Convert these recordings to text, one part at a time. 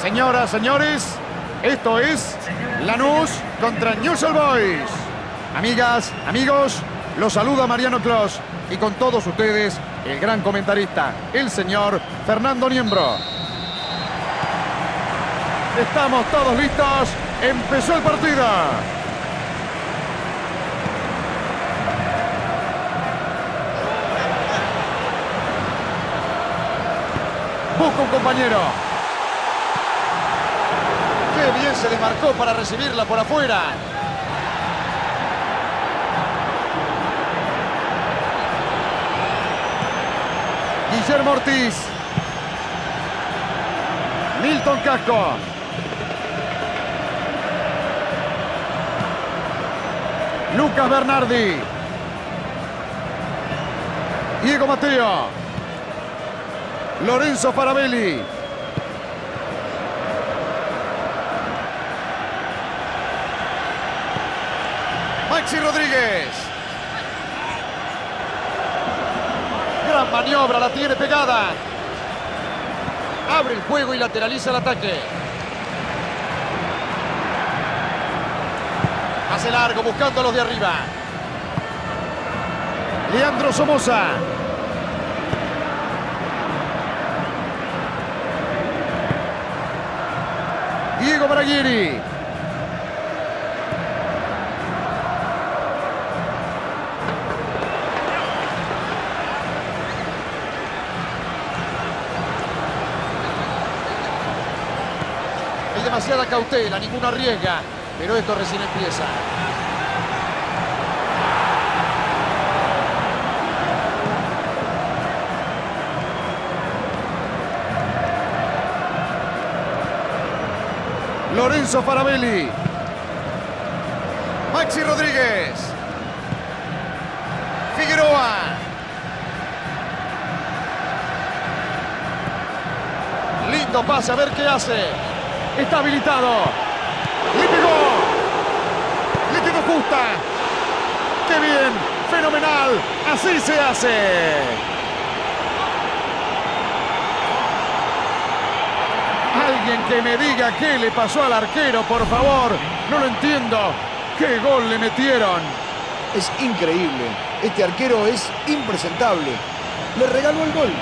Señoras, señores, esto es Lanús contra News Boys. Amigas, amigos, los saluda Mariano Clos y con todos ustedes el gran comentarista, el señor Fernando Niembro. Estamos todos listos. Empezó el partido. Busca un compañero. Bien se le marcó para recibirla por afuera. Guillermo Ortiz. Milton Casco. Lucas Bernardi. Diego Mateo. Lorenzo Farabelli. Maxi Rodríguez. Gran maniobra, la tiene pegada. Abre el juego y lateraliza el ataque. Hace largo buscando a los de arriba. Leandro Somoza. Diego Braguieri. Demasiada cautela, ninguna arriesga, pero esto recién empieza. Lorenzo Farabelli. Maxi Rodríguez. Figueroa. Lindo pase, a ver qué hace. Está habilitado. Le pegó. Le quedó justa. ¡Qué bien! ¡Fenomenal! Así se hace. Alguien que me diga qué le pasó al arquero, por favor. No lo entiendo. ¿Qué gol le metieron? Es increíble. Este arquero es impresentable. Le regaló el gol.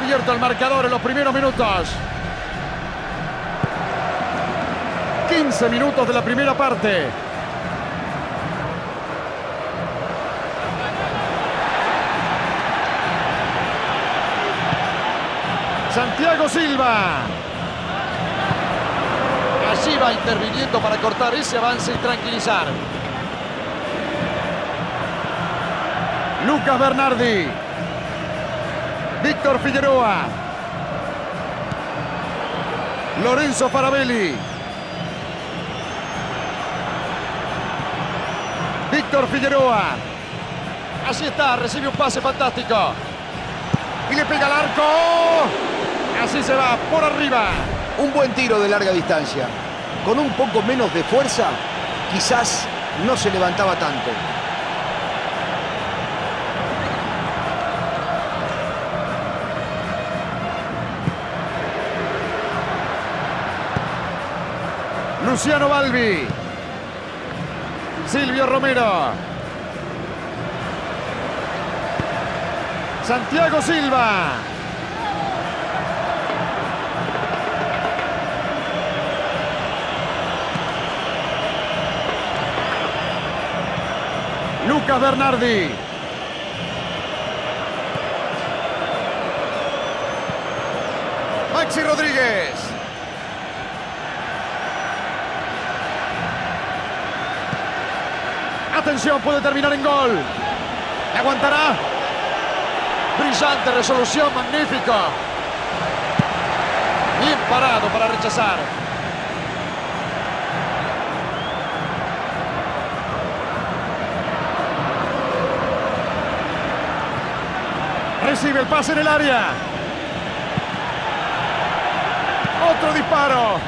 Abierto el marcador en los primeros minutos. 15 minutos de la primera parte. Santiago Silva. Allí va interviniendo para cortar ese avance y tranquilizar. Lucas Bernardi. Víctor Figueroa. Lorenzo Farabelli. Víctor Figueroa. Así está, recibe un pase fantástico. Y le pega al arco. Así se va, por arriba. Un buen tiro de larga distancia. Con un poco menos de fuerza, quizás no se levantaba tanto. Luciano Balbi. Silvio Romero. Santiago Silva. Lucas Bernardi. Maxi Rodríguez. Atención, puede terminar en gol. ¿Le aguantará? Brillante resolución, magnífico. Bien parado para rechazar. Recibe el pase en el área. Otro disparo.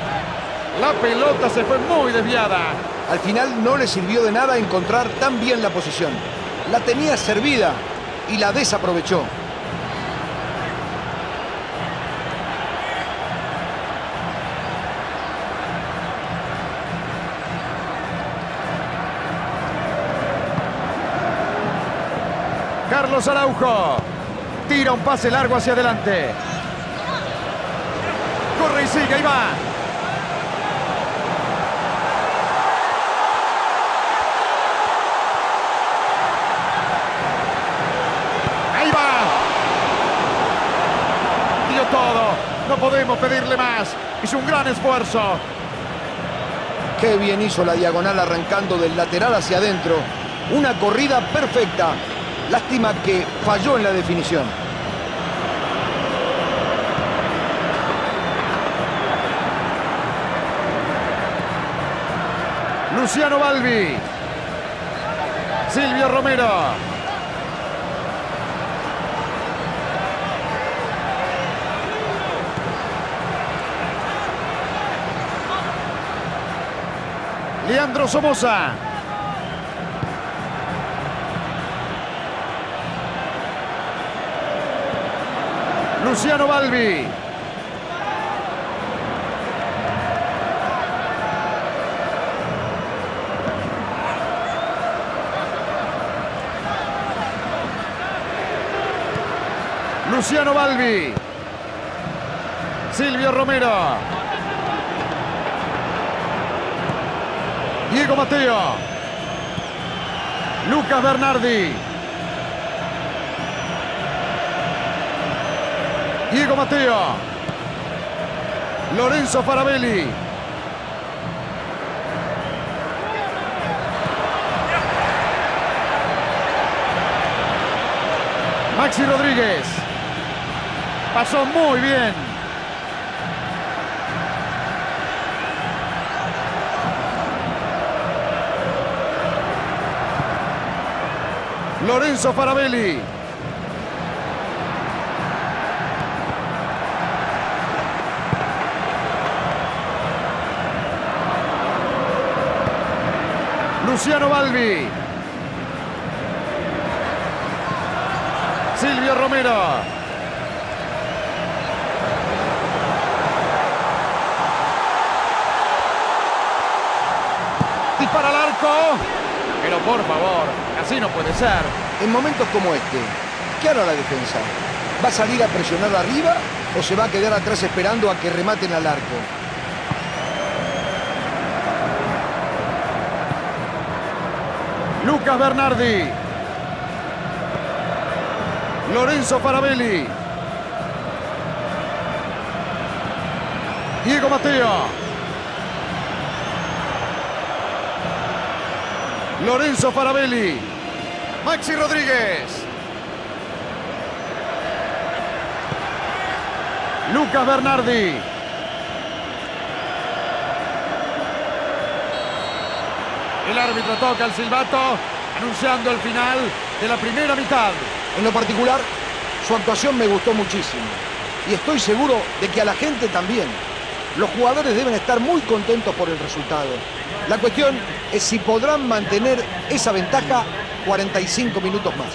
La pelota se fue muy desviada. Al final no le sirvió de nada encontrar tan bien la posición. La tenía servida y la desaprovechó. Carlos Araujo. Tira un pase largo hacia adelante. Corre y sigue, ahí va. Ahí va. Dio todo. No podemos pedirle más. Hizo un gran esfuerzo. Qué bien hizo la diagonal arrancando del lateral hacia adentro. Una corrida perfecta. Lástima que falló en la definición. Luciano Balbi. Silvio Romero. Leandro Somoza. Luciano Balbi. Luciano Balbi. Silvio Romero. Diego Mateo. Lucas Bernardi. Diego Mateo. Lorenzo Farabelli. Maxi Rodríguez. Pasó muy bien. Lorenzo Farabelli. Luciano Balbi. Silvio Romero. Dispara al arco. Pero por favor, así no puede ser. En momentos como este, ¿qué hará la defensa? ¿Va a salir a presionar arriba o se va a quedar atrás esperando a que rematen al arco? Lucas Bernardi. Lorenzo Farabelli. Diego Mateo. Lorenzo Farabelli. Maxi Rodríguez. Lucas Bernardi. El árbitro toca el silbato, anunciando el final de la primera mitad. En lo particular, su actuación me gustó muchísimo. Y estoy seguro de que a la gente también. Los jugadores deben estar muy contentos por el resultado. La cuestión es si podrán mantener esa ventaja 45 minutos más.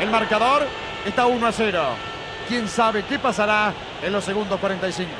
El marcador está 1 a 0. ¿Quién sabe qué pasará en los segundos 45?